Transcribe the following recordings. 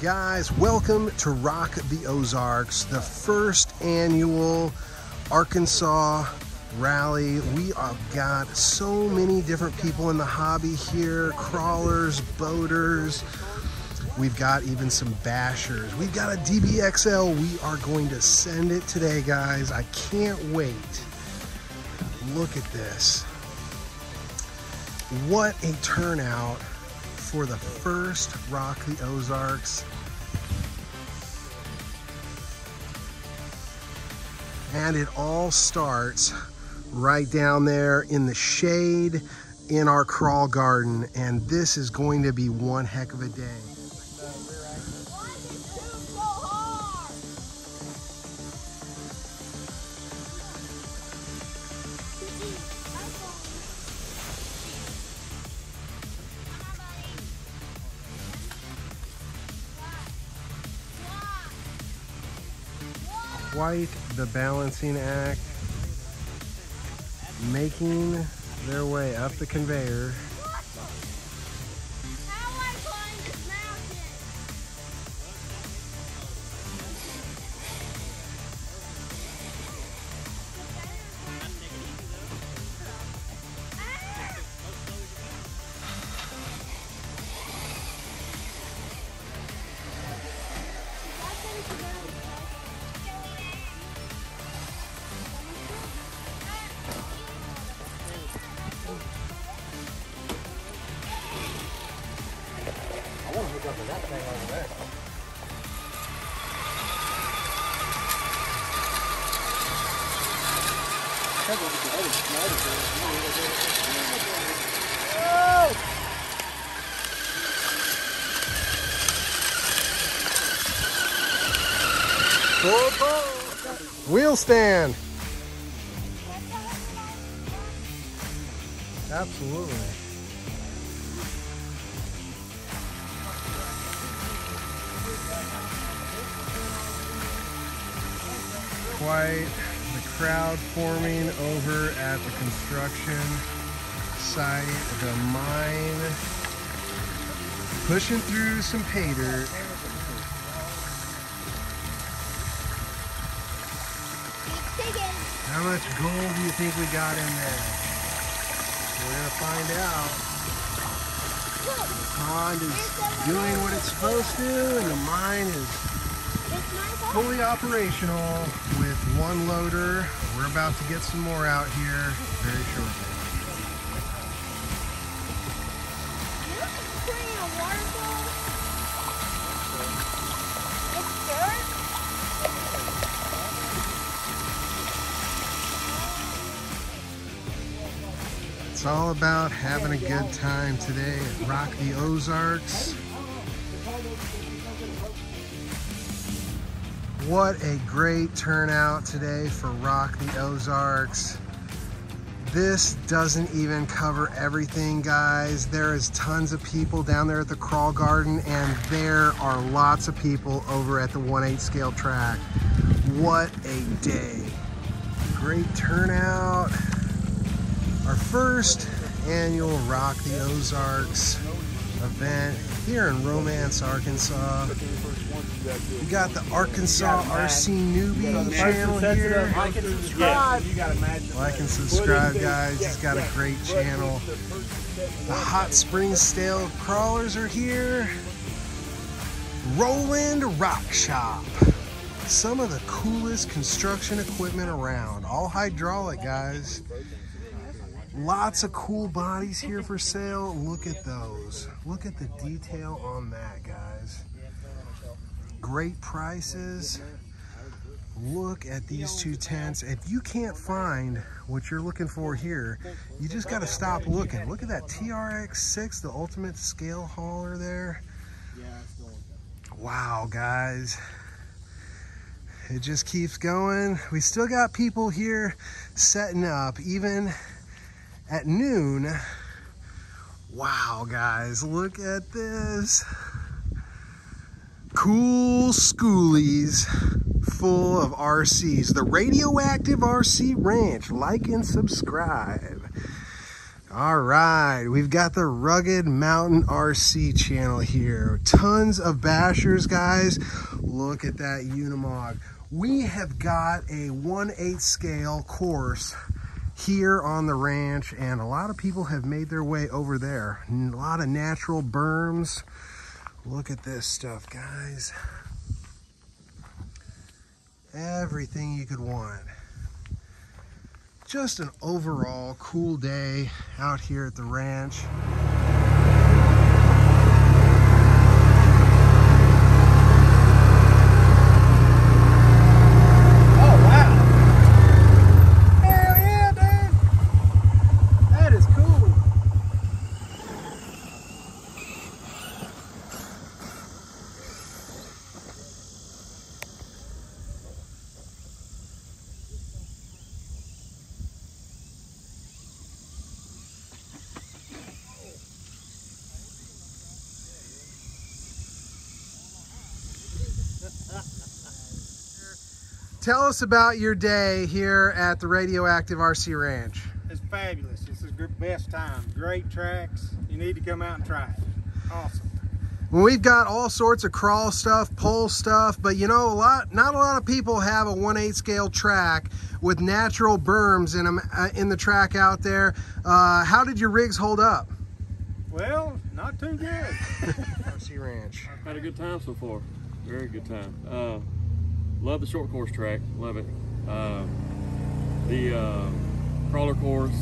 guys? Welcome to Rock the Ozarks, the first annual Arkansas rally. We have got so many different people in the hobby here crawlers, boaters. We've got even some bashers. We've got a DBXL. We are going to send it today, guys. I can't wait. Look at this. What a turnout for the first Rock the Ozarks. And it all starts right down there in the shade in our crawl garden. And this is going to be one heck of a day. Quite the balancing act making their way up the conveyor. Wheel stand. Absolutely. Quite the crowd forming over at the construction site, the mine, pushing through some pay dirt. How much gold do you think we got in there? We're gonna find out. The pond is doing what it's supposed to, and the mine is fully operational with one loader. We're about to get some more out here very shortly. It's all about having a good time today at Rock the Ozarks. What a great turnout today for Rock the Ozarks. This doesn't even cover everything, guys. There is tons of people down there at the Crawl Garden, and there are lots of people over at the 1-8 scale track. What a day. Great turnout. Our first annual Rock the Ozarks event here in Romance, Arkansas. We got the Arkansas RC Newbie channel here. Like and subscribe. You got to match Like and subscribe, guys. He's got a great channel. The Hot Springs Scale Crawlers are here. Roland Rock Shop. Some of the coolest construction equipment around. All hydraulic, guys. Lots of cool bodies here for sale. Look at those. Look at the detail on that, guys. Great prices. Look at these two tents. If you can't find what you're looking for here, you just got to stop looking. Look at that TRX6, the ultimate scale hauler there. Wow, guys. It just keeps going. We still got people here setting up, even at noon. Wow, guys, look at this. Cool schoolies full of RCs. The Radioactive RC Ranch. Like and subscribe. All right, we've got the Rugged Mountain RC channel here. Tons of bashers, guys. Look at that Unimog. We have got a 1 8 scale course here on the ranch, and a lot of people have made their way over there. A lot of natural berms. Look at this stuff, guys. Everything you could want just an overall cool day out here at the ranch. Tell us about your day here at the Radioactive RC Ranch. It's fabulous. This is the best time. Great tracks. You need to come out and try it. Awesome. Well, we've got all sorts of crawl stuff, pull stuff, but you know, a lot, not a lot of people have a 1/8 scale track with natural berms in them uh, in the track out there. Uh, how did your rigs hold up? Well, not too good. RC Ranch. Had a good time so far. Very good time. Uh, love the short course track. Love it. Uh, the uh, crawler course,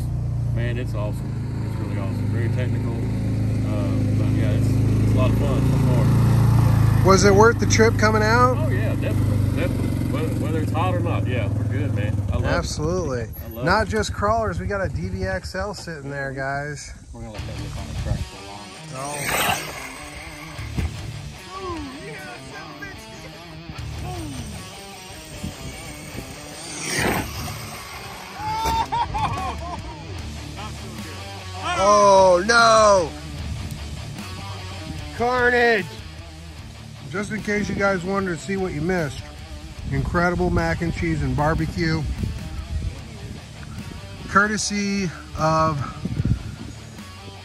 man, it's awesome. It's really awesome. Very technical. Uh, but yeah, it's, it's, a lot of fun so far. Was it worth the trip coming out? Oh yeah, definitely, definitely. Whether, whether it's hot or not, yeah, we're good, man. Absolutely. It. Not it. just crawlers. We got a DBXL sitting there, guys. We're gonna let that look on the track for long. Oh. Oh no! Carnage! Just in case you guys wanted to see what you missed, incredible mac and cheese and barbecue. Courtesy of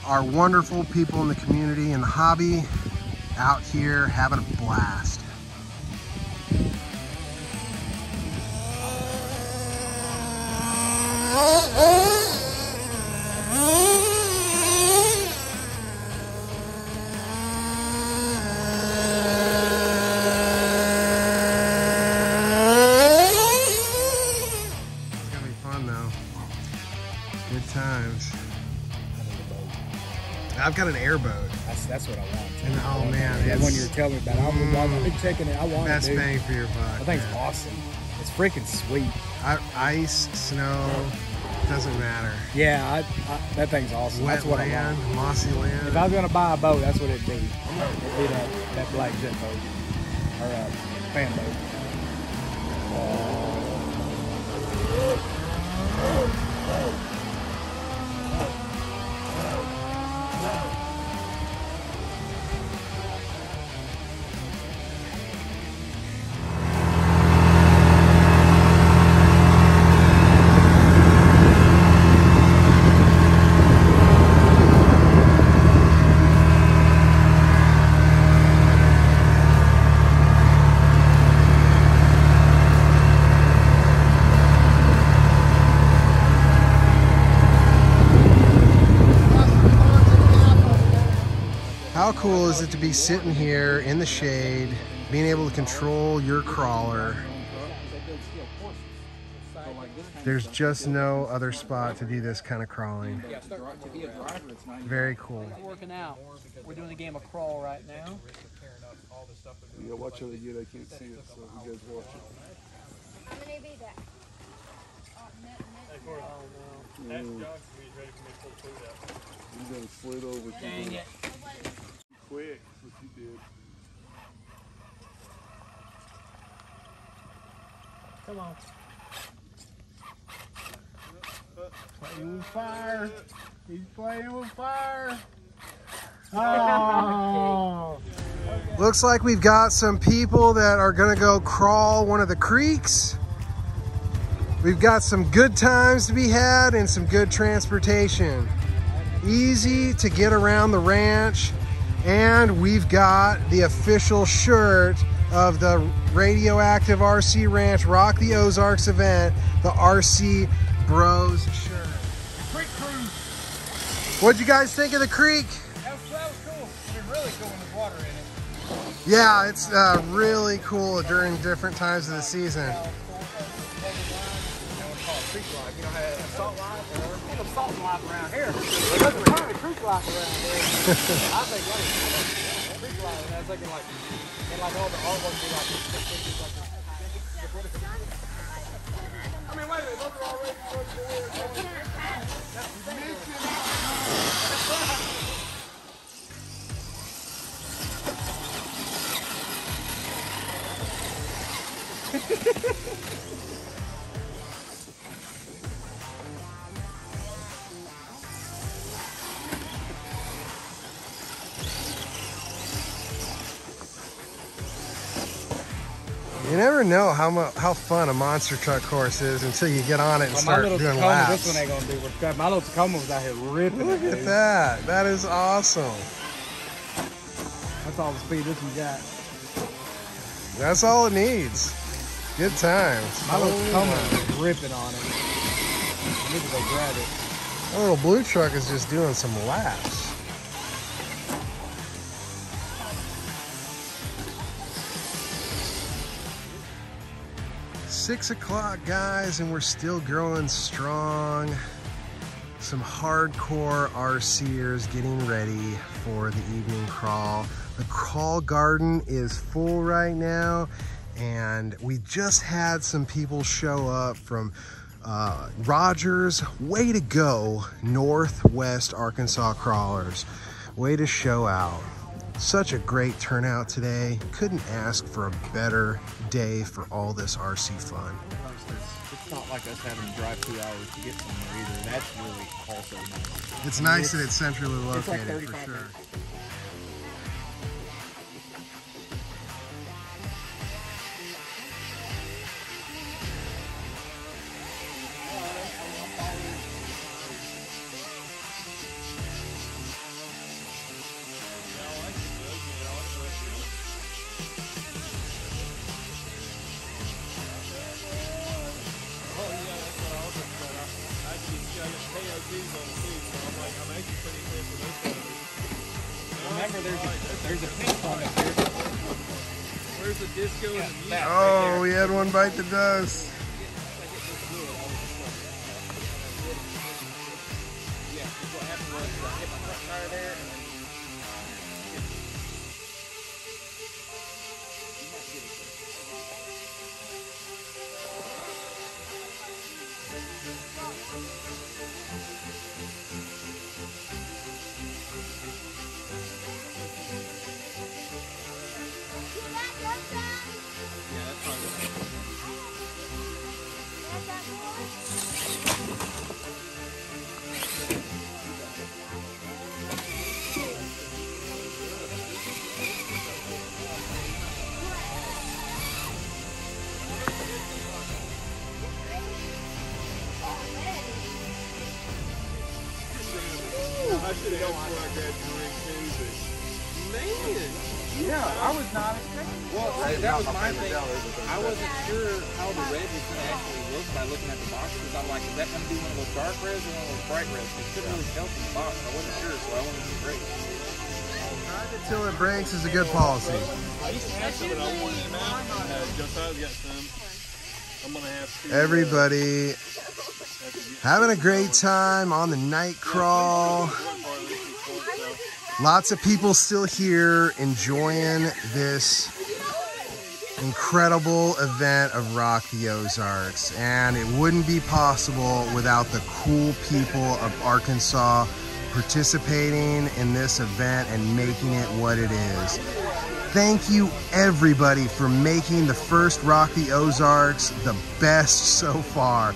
our wonderful people in the community and the hobby out here having a blast. Good I've got an airboat. That's that's what I want. And oh man, that it's one you were telling me about. Been, I've been checking it. I want best it. Bang for your buck. I think man. awesome. It's freaking sweet. I, ice, snow, doesn't matter. Yeah, I, I, that thing's awesome. Wet that's what land, I want. mossy land. If I was gonna buy a boat, that's what it'd be. It'd be that, that black jet boat or a fan boat. How cool is it to be sitting here in the shade, being able to control your crawler? There's just no other spot to do this kind of crawling. Very cool. working out. We're doing a game of crawl right now. Yeah, watch how they can't see it, so you guys watch it. How many be that? You gotta slid over to Dang the it. Quick. That's what you did. Come on. Playing with fire. He's playing with fire. Oh. Looks like we've got some people that are gonna go crawl one of the creeks. We've got some good times to be had and some good transportation. Easy to get around the ranch. And we've got the official shirt of the Radioactive RC Ranch Rock the Ozarks event, the RC Bros shirt. Creek cruise. What'd you guys think of the creek? That was, that was cool. Be really cool when there's water in it. Yeah, it's uh, really cool during different times of the season. It's called life. You know, had a salt life or whatever. There's salt life around here. There's a ton of creek life around here. I think like creek life. And I was thinking like, and like all the artwork be like, like I mean, wait a minute. Those are already never know how how fun a monster truck course is until you get on it and Well, start doing Tacoma, laps. this one ain't gonna do what's. My little Tacoma was out here ripping. Look at dude. that. That is awesome. That's all the speed this one got. That's all it needs. Good times. My little Tacoma was ripping on it. I need to go grab it. That little blue truck is just doing some laps. Six o'clock, guys, and we're still growing strong. Some hardcore RCers getting ready for the evening crawl. The crawl garden is full right now, and we just had some people show up from uh, Rogers. Way to go, Northwest Arkansas crawlers. Way to show out. Such a great turnout today. Couldn't ask for a better day for all this RC fun. It's not like us having to drive two hours to get somewhere either. That's really also nice. It's nice that it's centrally It's like located for sure. minutes. There's a, there's a pink up here. Where's the disco and the music? Oh, we had one bite the dust. Yeah, I was not expecting Well, that, that was my thing. I wasn't sure how the red was going to actually look by looking at the box because I'm like, is that going to be one of those dark reds or one of those bright reds? Because couldn't really tell from the box. I wasn't sure, so I wanted to break. Until it breaks is a good policy. Everybody having a great time on the night crawl. Lots of people still here enjoying this incredible event of Rock the Ozarks. And it wouldn't be possible without the cool people of Arkansas participating in this event and making it what it is. Thank you everybody for making the first Rock the Ozarks the best so far.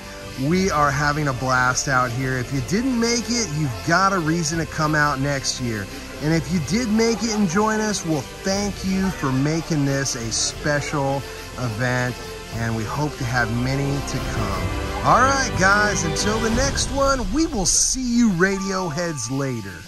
We are having a blast out here. If you didn't make it, you've got a reason to come out next year. And if you did make it and join us, well, thank you for making this a special event. and we hope to have many to come. All right, guys, until the next one, we will see you Radioheads later.